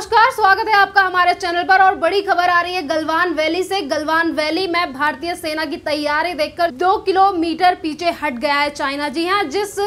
नमस्कार, स्वागत है आपका हमारे चैनल पर और बड़ी खबर आ रही है गलवान वैली से। गलवान वैली में भारतीय सेना की तैयारी देखकर दो किलोमीटर पीछे हट गया है चाइना। जी हाँ जिस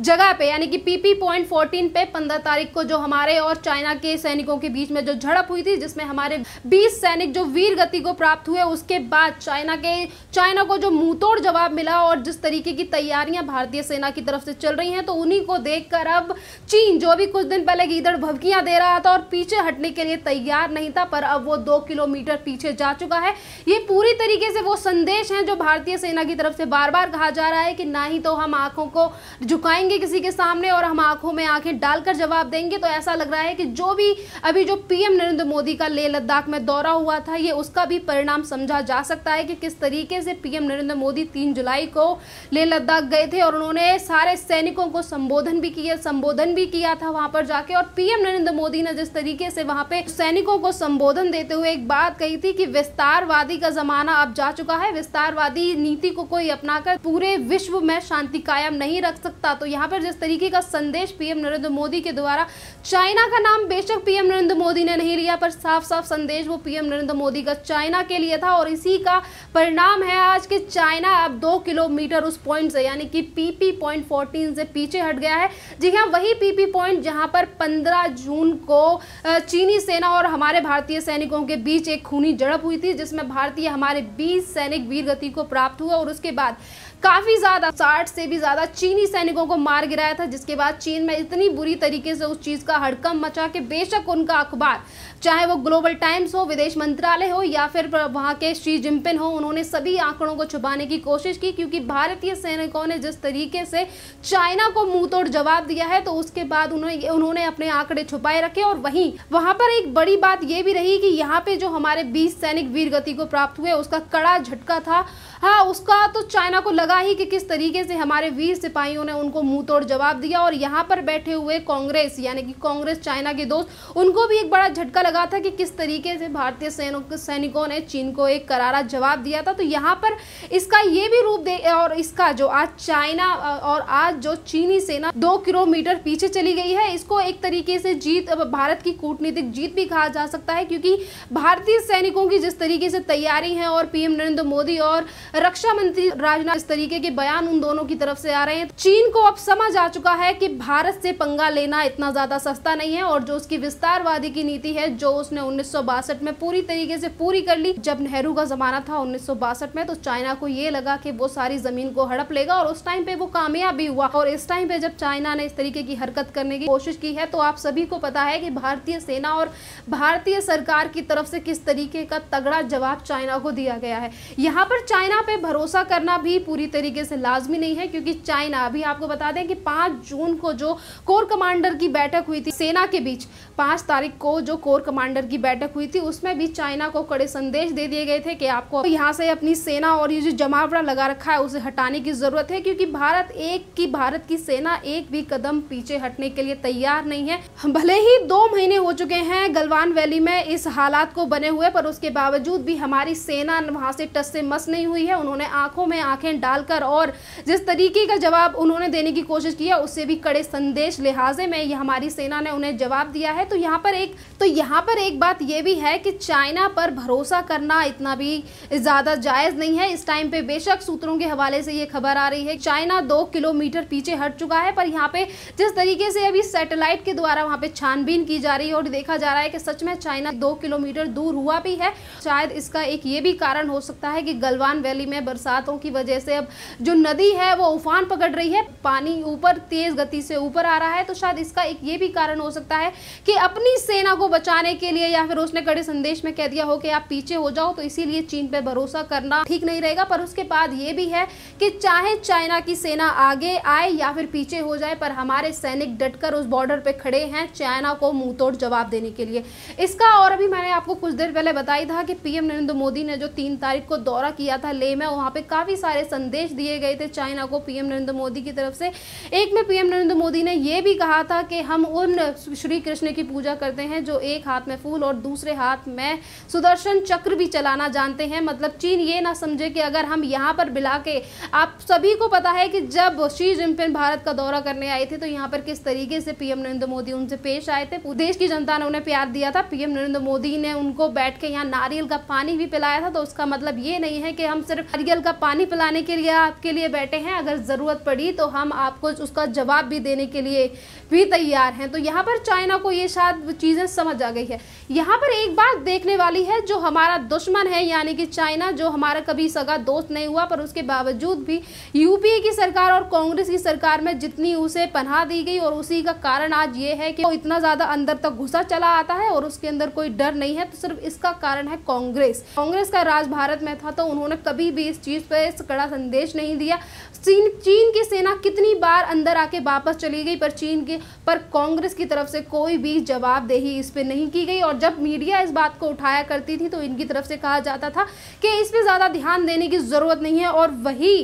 जगह पे, यानी कि पीपी पॉइंट फोर्टीन पे पंद्रह तारीख को जो हमारे और चाइना के सैनिकों के बीच में जो झड़प हुई थी, जिसमें हमारे 20 सैनिक जो वीर गति को प्राप्त हुए, उसके बाद चाइना के, चाइना को जो मुंहतोड़ जवाब मिला और जिस तरीके की तैयारियाँ भारतीय सेना की तरफ़ से चल रही हैं तो उन्हीं को देखकर अब चीन जो भी कुछ दिन पहले ईदड़ भवकियाँ दे रहा था और पीछे हटने के लिए तैयार नहीं था, पर अब वो दो किलोमीटर पीछे जा चुका है। ये पूरी तरीके से वो संदेश है जो भारतीय सेना की तरफ़ से बार बार कहा जा रहा है कि ना ही तो हम आँखों को झुकाएँगे किसी के सामने और हम आँखों में आँखें डालकर जवाब देंगे। तो ऐसा लग रहा है कि जो भी अभी जो पीएम नरेंद्र मोदी का लेह लद्दाख में दौरा हुआ था, ये उसका भी परिणाम समझा जा सकता है कि किस तरीके से पीएम नरेंद्र मोदी तीन जुलाई को लेह लद्दाख गए थे और उन्होंने सारे सैनिकों को संबोधन भी किया, संबोधन भी किया था वहाँ पर जाके। और पीएम नरेंद्र मोदी ने जिस तरीके से वहाँ पे सैनिकों को संबोधन देते हुए एक बात कही थी कि विस्तारवादी का जमाना अब जा चुका है। विस्तारवादी नीति को कोई अपनाकर पूरे विश्व में शांति कायम नहीं रख सकता। तो यहाँ पर जिस तरीके का संदेश पीएम नरेंद्र मोदी के द्वारा चाइना का नाम बेशक पीएम नरेंद्र मोदी ने नहीं लिया, पर साफ़ साफ़ संदेश वो पीएम नरेंद्र मोदी का चाइना के लिए था और इसी का परिणाम है आज के चाइना अब दो किलोमीटर उस पॉइंट से, यानी कि पीपी पॉइंट फोर्टीन से पीछे हट गया है। जी हाँ वही पीपी पॉइंट जहाँ पर पंद्रह जून को चीनी सेना और हमारे भारतीय सैनिकों के बीच एक खूनी झड़प हुई थी, जिसमें भारतीय हमारे 20 सैनिक वीर गति को प्राप्त हुआ और उसके बाद काफ़ी ज़्यादा साठ से भी ज़्यादा चीनी सैनिकों को मार गिराया था, जिसके बाद चीन में इतनी बुरी तरीके से उस चीज़ का हड़कम मचा के बेशक उनका अखबार चाहे वो ग्लोबल टाइम्स हो, विदेश मंत्रालय हो, या फिर वहाँ के शी जिनपिन हो, उन्होंने सभी आंकड़ों को छुपाने की कोशिश की, क्योंकि भारतीय सैनिकों ने जिस तरीके से चाइना को मुँह तोड़ जवाब दिया है तो उसके बाद उन्होंने उन्होंने अपने आंकड़े छुपाए रखे और वहीं, वहाँ पर एक बड़ी बात यह भी रही कि यहाँ पे जो हमारे बीस सैनिक वीर गति को प्राप्त हुए, उसका कड़ा झटका था। हाँ उसका तो चाइना को लगा ही कि किस तरीके से हमारे वीर सिपाहियों ने उनको मुँह तोड़ जवाब दिया, और यहाँ पर बैठे हुए कांग्रेस, यानी कि कांग्रेस चाइना के दोस्त, उनको भी एक बड़ा झटका लगा था कि किस तरीके से भारतीय सैनिकों ने चीन को एक करारा जवाब दिया था। तो यहाँ पर इसका ये भी रूप दे, और इसका जो आज चाइना, और आज जो चीनी सेना दो किलोमीटर पीछे चली गई है, इसको एक तरीके से जीत भारत की कूटनीतिक जीत भी कहा जा सकता है, क्योंकि भारतीय सैनिकों की जिस तरीके से तैयारी है, और पीएम नरेंद्र मोदी और रक्षा मंत्री राजनाथ इस तरीके के बयान उन दोनों की तरफ़ से आ रहे हैं। चीन को अब समझ आ चुका है कि भारत से पंगा लेना इतना ज़्यादा सस्ता नहीं है, और जो उसकी विस्तारवादी की नीति है जो उसने उन्नीस सौ बासठ में पूरी तरीके से पूरी कर ली। जब नेहरू का जमाना था उन्नीस में तो चाइना को ये लगा कि वो सारी ज़मीन को हड़प लेगा और उस टाइम पे वो कामयाब भी हुआ। और इस टाइम पे जब चाइना ने इस तरीके की हरकत करने की कोशिश की है तो आप सभी को पता है कि भारतीय सेना और भारतीय सरकार की तरफ़ से किस तरीके का तगड़ा जवाब चाइना को दिया गया है। यहाँ पर चाइना पे भरोसा करना भी पूरी तरीके से लाजमी नहीं है, क्योंकि चाइना, अभी आपको बता दें कि पाँच जून को जो कोर कमांडर की बैठक हुई थी सेना के बीच, पाँच तारीख को जो कोर कमांडर की बैठक हुई थी, उसमें भी चाइना को कड़े संदेश दे दिए गए थे कि आपको यहाँ से अपनी सेना और ये जो जमावड़ा लगा रखा है, उसे हटाने की ज़रूरत है, क्योंकि भारत एक की भारत की सेना एक भी कदम पीछे हटने के लिए तैयार नहीं है। भले ही दो महीने हो चुके हैं गलवान वैली में इस हालात को बने हुए, पर उसके बावजूद भी हमारी सेना वहाँ से टस से मस नहीं हुई है। उन्होंने आँखों में आँखें डालकर और जिस तरीके का जवाब उन्होंने देने की कोशिश किया उससे भी कड़े संदेश लिहाजे में हमारी सेना ने उन्हें जवाब दिया है। तो यहाँ पर एक तो यहाँ पर एक बात यह भी है कि चाइना पर भरोसा करना इतना भी ज़्यादा जायज़ नहीं है। इस टाइम पे बेशक सूत्रों के हवाले से ये खबर आ रही है, चाइना दो किलोमीटर पीछे हट चुका है, पर यहाँ पे जिस तरीके से अभी सैटेलाइट के द्वारा वहाँ पे छानबीन की जा रही है और देखा जा रहा है कि सच में चाइना दो किलोमीटर दूर हुआ भी है। शायद इसका एक ये भी कारण हो सकता है कि गलवान वैली में बरसातों की वजह से अब जो नदी है वो उफान पकड़ रही है, पानी ऊपर तेज गति से ऊपर आ रहा है तो शायद इसका एक ये भी कारण हो सकता है कि अपनी सेना को बचाने के लिए या फिर उसने कड़े संदेश में कह दिया हो कि आप पीछे हो जाओ तो इसीलिए चीन पे भरोसा करना ठीक नहीं रहेगा। पर उसके बाद ये भी है कि चाहे चाइना की सेना आगे आए या फिर पीछे हो जाए, पर हमारे सैनिक डटकर उस बॉर्डर पे खड़े हैं चाइना को मुँह तोड़ जवाब देने के लिए। इसका और अभी मैंने आपको कुछ देर पहले बताई था कि पीएम नरेंद्र मोदी ने जो तीन तारीख को दौरा किया था ले में, वहाँ पे काफ़ी सारे संदेश दिए गए थे चाइना को पीएम नरेंद्र मोदी की तरफ़ से। एक में पीएम नरेंद्र मोदी ने यह भी कहा था कि हम उन श्री कृष्ण की पूजा करते हैं जो एक हाथ में फूल और दूसरे हाथ में सुदर्शन चक्र भी चलाना जानते हैं। मतलब चीन ये ना समझे कि अगर हम यहाँ पर बिला के, आप सभी को पता है कि जब शी जिनपिंग भारत का दौरा करने आए थे तो यहाँ पर किस तरीके से पीएम नरेंद्र मोदी उनसे पेश आए थे? देश की जनता ने उन्हें प्यार दिया था। पीएम नरेंद्र मोदी ने उनको बैठ के यहाँ नारियल का पानी भी पिलाया था। तो उसका मतलब ये नहीं है कि हम सिर्फ़ नारियल का पानी पिलाने के लिए आपके लिए बैठे हैं। अगर ज़रूरत पड़ी तो हम आपको उसका जवाब भी देने के लिए भी तैयार हैं। तो यहाँ पर चाइना को ये शायद चीज़ें समझ आ गई है। यहाँ पर एक बात देखने वाली है, जो हमारा दुश्मन है, यानी कि चाइना, जो हमारा कभी सगा दोस्त नहीं हुआ, पर उसके बावजूद भी यूपीए की सरकार और कांग्रेस की सरकार में जितनी उसे पनाह दी गई, और उसी का कारण आज ये है कि वो इतना ज़्यादा अंदर तक घुसा चला आता है, और उसके अंदर कोई डर नहीं है। तो सिर्फ़ इसका कारण है कांग्रेस। कांग्रेस का राज भारत में था तो उन्होंने कभी भी इस चीज़ पर कड़ा संदेश नहीं दिया। चीन चीन की सेना कितनी बार अंदर आके वापस चली गई, पर चीन के, पर कांग्रेस की तरफ़ से कोई भी जवाबदेही इस पे नहीं की गई और जब मीडिया इस बात को उठाया करती थी तो इनकी तरफ़ से कहा जाता था कि इस पर ज़्यादा ध्यान देने की ज़रूरत नहीं है और वही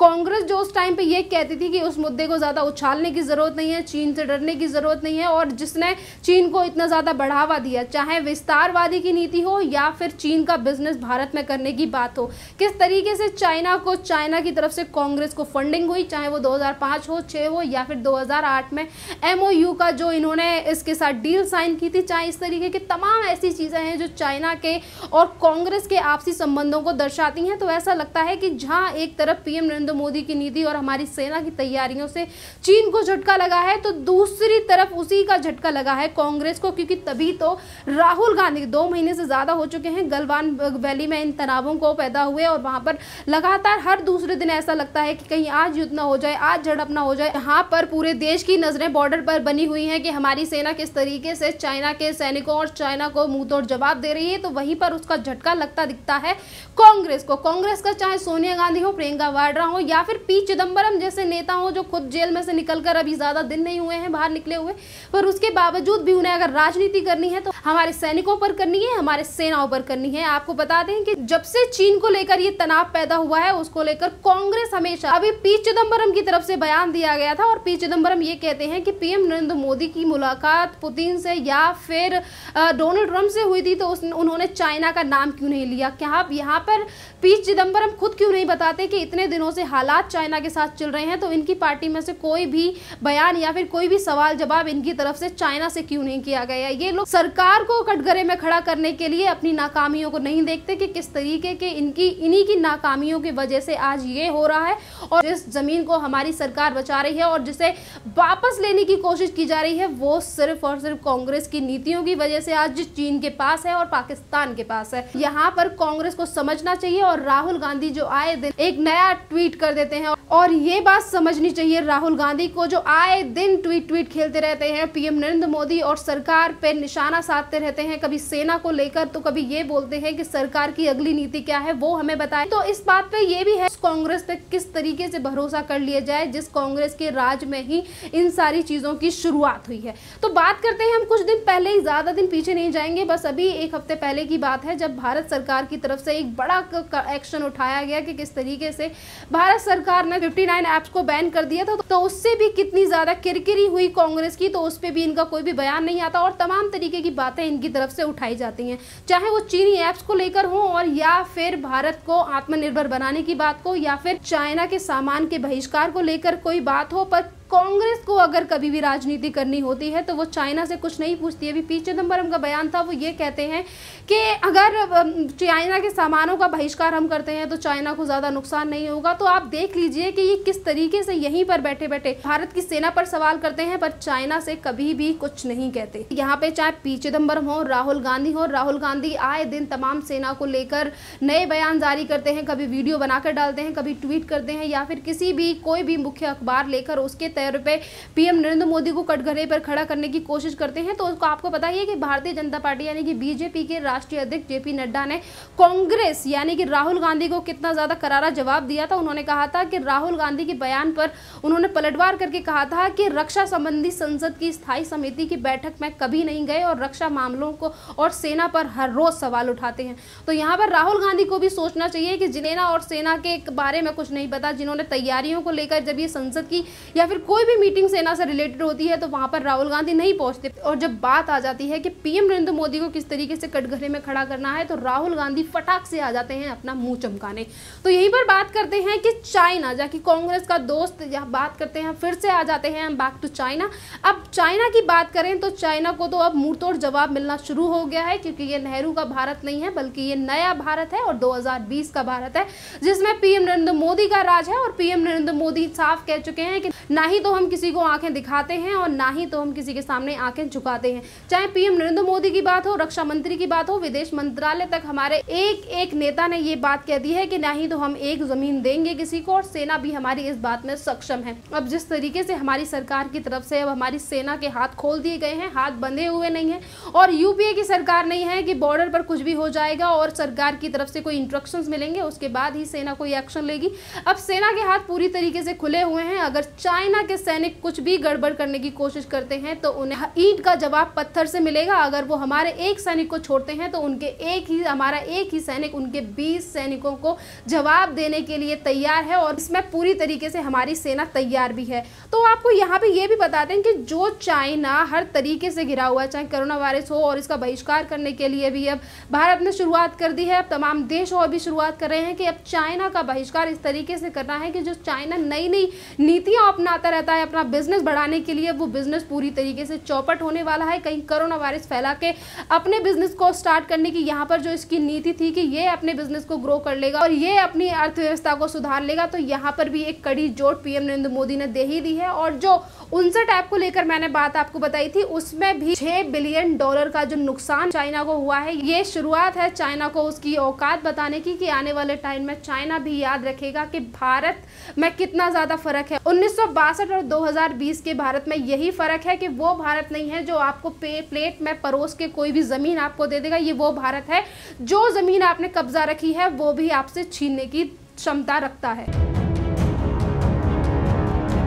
कांग्रेस जो उस टाइम पे ये कहती थी कि उस मुद्दे को ज़्यादा उछालने की ज़रूरत नहीं है, चीन से डरने की ज़रूरत नहीं है और जिसने चीन को इतना ज़्यादा बढ़ावा दिया, चाहे विस्तारवादी की नीति हो या फिर चीन का बिज़नेस भारत में करने की बात हो। किस तरीके से चाइना को, चाइना की तरफ़ से कांग्रेस को फंडिंग हुई, चाहे वो 2005 हो छः हो या फिर 2008 में एमओयू का जो इन्होंने इसके साथ डील साइन की थी, चाहे इस तरीके की तमाम ऐसी चीज़ें हैं जो चाइना के और कांग्रेस के आपसी संबंधों को दर्शाती हैं तो ऐसा लगता है कि जहाँ एक तरफ़ पीएम नरेंद्र मोदी की नीति और हमारी सेना की तैयारियों से चीन को झटका लगा है तो दूसरी तरफ़ उसी का झटका लगा है कांग्रेस को, क्योंकि तभी तो राहुल गांधी दो महीने से ज़्यादा हो चुके हैं, गलवान वैली में इन तनावों को पैदा हुए और वहाँ पर लगातार हर दूसरे दिन ऐसा लगता है कि कहीं आज युद्ध ना हो जाए, आज झड़प ना हो जाए। यहाँ पर पूरे देश की नज़रें बॉर्डर पर बनी हुई है कि हमारी सेना किस तरीके से चाइना के सैनिकों और चाइना को मुँह तोड़ जवाब दे रही है तो वहीं पर उसका झटका लगता दिखता है कांग्रेस को। कांग्रेस का चाहे सोनिया गांधी हो, प्रियंका वाड्रा हो या फिर पी चिदम्बरम जैसे नेता हो जो खुद जेल में से निकलकर अभी ज़्यादा दिन नहीं हुए हैं, बाहर निकले हुए, पर उसके बावजूद भी उन्हें अगर राजनीति करनी है तो हमारे सैनिकों पर करनी है, हमारे सेनाओं पर करनी है। आपको बता दें कि जब से चीन को लेकर ये तनाव पैदा हुआ है, उसको लेकर कांग्रेस हमेशा, अभी पी चिदम्बरम की तरफ़ से बयान दिया गया था और पी चिदम्बरम ये कहते हैं कि पीएम नरेंद्र मोदी की मुलाकात पुतिन से या फिर डोनाल्ड ट्रंप से हुई थी तो उन्होंने चाइना का नाम क्यों नहीं लिया? क्या आप यहाँ पर पी चिदम्बरम खुद क्यों नहीं बताते कि इतने दिनों से हालात चाइना के साथ चल रहे हैं तो इनकी पार्टी में से कोई भी बयान या फिर कोई भी सवाल जवाब इनकी तरफ़ से चाइना से क्यों नहीं किया गया? ये लोग सरकार को कटघरे में खड़ा करने के लिए अपनी नाकामियों को नहीं देखते कि किस तरीके के इनकी, इन्हीं की नाकामियों की वजह से आज ये हो रहा है और जिस ज़मीन को हमारी सरकार बचा रही है और जिसे वापस लेने की कोशिश की जा रही है, वो सिर्फ़ और सिर्फ़ कांग्रेस की नीतियों की वजह से आज चीन के पास है और पाकिस्तान के पास है। यहाँ पर कांग्रेस को समझना चाहिए और राहुल गांधी जो आए दिन एक नया ट्वीट कर देते हैं। और ये बात समझनी चाहिए राहुल गांधी को, जो आए दिन ट्वीट ट्वीट खेलते रहते हैं। पीएम नरेंद्र मोदी और सरकार पे निशाना साधते रहते हैं। कभी सेना को लेकर तो कभी ये बोलते हैं कि सरकार की अगली नीति क्या है, वो हमें बताए। तो इस बात पे ये भी है कांग्रेस पे किस तरीके से भरोसा कर लिया जाए, जिस कांग्रेस के राज में ही इन सारी चीज़ों की शुरुआत हुई है। तो बात करते हैं, हम कुछ दिन पहले ही, ज़्यादा दिन पीछे नहीं जाएँगे। बस अभी एक हफ़्ते पहले की बात है, जब भारत सरकार की तरफ़ से एक बड़ा एक्शन उठाया गया कि किस तरीके से भारत सरकार ने 59 ऐप्स को बैन कर दिया था तो उससे भी कितनी ज़्यादा किरकिरी हुई कांग्रेस की तो उस पर भी इनका कोई भी बयान नहीं आता और तमाम तरीके की बातें इनकी तरफ़ से उठाई जाती हैं। चाहे वो चीनी ऐप्स को लेकर हो और या फिर भारत को आत्मनिर्भर बनाने की बात को, या फिर चाइना के सामान के बहिष्कार को लेकर कोई बात हो, पर कांग्रेस को अगर कभी भी राजनीति करनी होती है तो वो चाइना से कुछ नहीं पूछती अभी पी चिदम्बरम का बयान था, वो ये कहते हैं कि अगर चाइना के सामानों का बहिष्कार हम करते हैं तो चाइना को ज़्यादा नुकसान नहीं होगा। तो आप देख लीजिए कि ये किस तरीके से यहीं पर बैठे बैठे भारत की सेना पर सवाल करते हैं, पर चाइना से कभी भी कुछ नहीं कहते। यहाँ पे चाहे पी चिदम्बरम हो, राहुल गांधी हो, राहुल गांधी आए दिन तमाम सेना को लेकर नए बयान जारी करते हैं, कभी वीडियो बनाकर डालते हैं, कभी ट्वीट करते हैं, या फिर किसी भी, कोई भी मुख्य अखबार लेकर उसके तौर पर पीएम नरेंद्र मोदी को कटघरे पर खड़ा करने की कोशिश करते हैं। तो उसको आपको पता ही है कि भारतीय जनता पार्टी यानी कि बीजेपी के राष्ट्रीय अध्यक्ष जेपी नड्डा ने कांग्रेस यानी कि राहुल गांधी को कितना ज़्यादा करारा जवाब दिया था। उन्होंने कहा था कि राहुल गांधी के बयान पर उन्होंने पलटवार करके कहा था कि रक्षा संबंधी संसद की स्थायी समिति की बैठक में कभी नहीं गए और रक्षा मामलों को और सेना पर हर रोज सवाल उठाते हैं। तो यहाँ पर राहुल गांधी को भी सोचना चाहिए कि जिनेना और सेना के बारे में कुछ नहीं पता, जिन्होंने तैयारियों को लेकर जब ये संसद की या फिर कोई भी मीटिंग सेना से रिलेटेड होती है तो वहाँ पर राहुल गांधी नहीं पहुँचते। और जब बात आ जाती है कि पीएम नरेंद्र मोदी को किस तरीके से कटघरे में खड़ा करना है तो राहुल गांधी फटाक से आ जाते हैं अपना मुँह चमकाने। तो यहीं पर बात करते हैं कि चाइना जाकि कांग्रेस का दोस्त यह बात करते हैं, फिर से आ जाते हैं बैक टू चाइना। अब चाइना की बात करें तो चाइना को तो अब मुँह तोड़ जवाब मिलना शुरू हो गया है, क्योंकि ये नेहरू का भारत नहीं है, बल्कि ये नया भारत है और 2020 का भारत है, जिसमें पीएम नरेंद्र मोदी का राज है। और पीएम नरेंद्र मोदी साफ़ कह चुके हैं कि ना ही तो हम किसी को आँखें दिखाते हैं और ना ही तो हम किसी के सामने आँखें झुकाते हैं। चाहे पीएम नरेंद्र मोदी की बात हो, रक्षा मंत्री की बात हो, विदेश मंत्रालय तक हमारे एक एक नेता ने ये बात कह दी है कि ना ही तो हम एक ज़मीन देंगे किसी को और सेना भी हमारी इस बात में सक्षम है। अब जिस तरीके से हमारी सरकार की तरफ़ से अब हमारी सेना के हाथ खोल दिए गए हैं, हाथ बंधे हुए नहीं है और यूपीए की सरकार नहीं है कि बॉर्डर पर कुछ भी हो जाएगा और सरकार की तरफ़ से कोई इंस्ट्रक्शन मिलेंगे, उसके बाद ही सेना कोई एक्शन लेगी। अब सेना के हाथ पूरी तरीके से खुले हुए हैं। अगर चाइना के सैनिक कुछ भी गड़बड़ करने की कोशिश करते हैं तो उन्हें ईट का जवाब पत्थर से मिलेगा। अगर वो हमारे एक सैनिक को छोड़ते हैं तो उनके एक ही, हमारा एक ही सैनिक उनके बीस सैनिकों को जवाब देने के लिए तैयार है और इसमें पूरी तरीके से हमारी सेना तैयार भी है। तो आपको यहाँ पे ये भी बता दें कि जो चाइना हर तरीके से घिरा हुआ है, चाहे कोरोना वायरस हो और इसका बहिष्कार करने के लिए भी अब भारत ने शुरुआत कर दी है। अब तमाम देश और भी शुरुआत कर रहे हैं कि अब चाइना का बहिष्कार इस तरीके से करना है कि जो चाइना नई नई नीतियाँ अपनाता रहता है, अपना बिज़नेस बढ़ाने के लिए वो बिज़नेस पूरी तरीके से चौपट होने वाला है। कहीं कोरोना वायरस फैला के अपने बिज़नेस को स्टार्ट करने की यहाँ पर जो इसकी नीति थी कि ये अपने बिज़नेस को ग्रो कर लेगा और ये अपनी अर्थव्यवस्था को सुधार लेगा तो यहाँ पर भी एक कड़ी जोट पीएम नरेंद्र मोदी ने दे ही दी है। और जो उनसठ ऐप को लेकर मैंने बात आपको बताई थी, उसमें भी छह बिलियन डॉलर का जो नुकसान चाइना को हुआ है, ये शुरुआत है चाइना को उसकी औकात बताने की कि आने वाले टाइम में चाइना भी याद रखेगा कि भारत में कितना ज़्यादा फ़र्क है। और 2020 के भारत में यही फ़र्क है कि वो भारत नहीं है जो आपको पे, प्लेट में परोस के कोई भी ज़मीन आपको दे देगा। ये वो भारत है। जो ज़मीन आपने कब्जा रखी है वो भी आपसे छीनने की क्षमता रखता है।